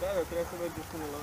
Da, eu trebuie să mergem până la